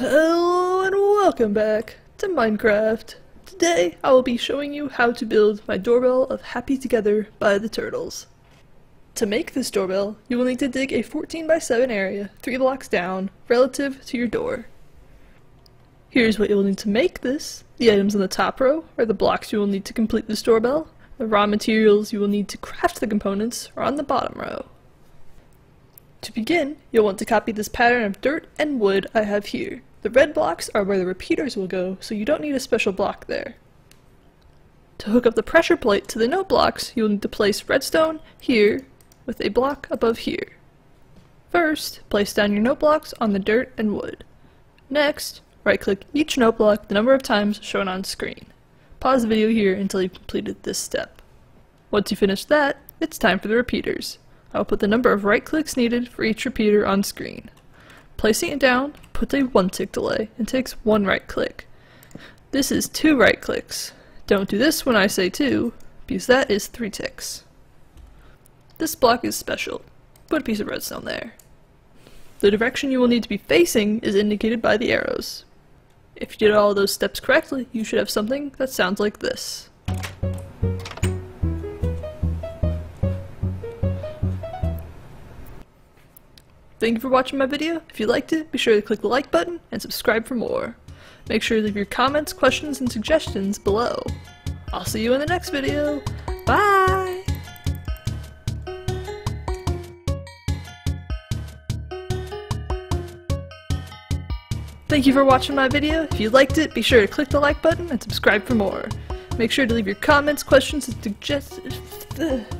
Hello and welcome back to Minecraft. Today I will be showing you how to build my doorbell of Happy Together by the Turtles. To make this doorbell, you will need to dig a 14 by 7 area 3 blocks down relative to your door. Here's what you will need to make this. The items in the top row are the blocks you will need to complete this doorbell. The raw materials you will need to craft the components are on the bottom row. To begin, you'll want to copy this pattern of dirt and wood I have here. The red blocks are where the repeaters will go, so you don't need a special block there. To hook up the pressure plate to the note blocks, you'll need to place redstone here with a block above here. First, place down your note blocks on the dirt and wood. Next, right-click each note block the number of times shown on screen. Pause the video here until you've completed this step. Once you finish that, it's time for the repeaters. I will put the number of right clicks needed for each repeater on screen. Placing it down puts a one tick delay and takes one right click. This is two right clicks. Don't do this when I say two, because that is three ticks. This block is special. Put a piece of redstone there. The direction you will need to be facing is indicated by the arrows. If you did all those steps correctly, you should have something that sounds like this. Thank you for watching my video. If you liked it, be sure to click the like button and subscribe for more. Make sure to leave your comments, questions, and suggestions below. I'll see you in the next video. Bye! Thank you for watching my video. If you liked it, be sure to click the like button and subscribe for more. Make sure to leave your comments, questions, and suggestions.